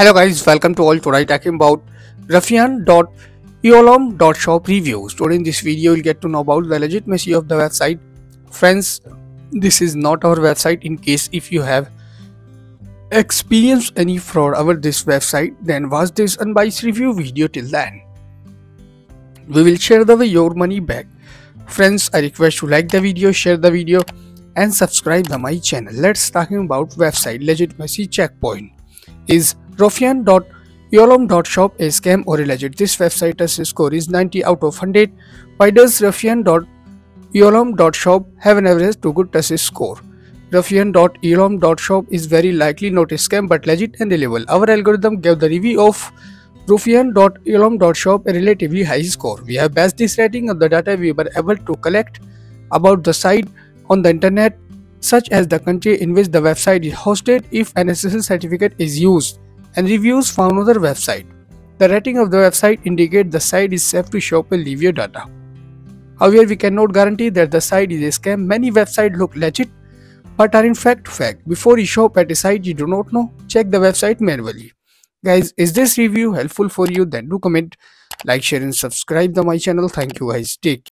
Hello guys, welcome to all today talking about Ruffian.eolom.shop reviews. Today in this video you'll get to know about the legitimacy of the website. Friends, this is not our website in case if you have experienced any fraud over this website then watch this unbiased review video till then. We will share the your money back. Friends, I request you like the video, share the video and subscribe to my channel. Let's talking about website legitimacy checkpoint is Ruffian.eolom.shop a scam or a alleged. This website score is 90 out of 100. Why does Ruffian.eolom.shop have an average to good test score? Ruffian.eolom.shop is very likely not a scam but legit and reliable. Our algorithm gave the review of Ruffian.eolom.shop a relatively high score. We have based this rating on the data we were able to collect about the site on the internet such as the country in which the website is hosted if an SSL certificate is used and reviews found on the website. The rating of the website indicates the site is safe to shop and leave your data. However, we cannot guarantee that the site is a scam. Many websites look legit but are in fact fake. Before you shop at a site you do not know, check the website manually. Guys, is this review helpful for you? Then do comment, like, share and subscribe to my channel. Thank you guys. Take.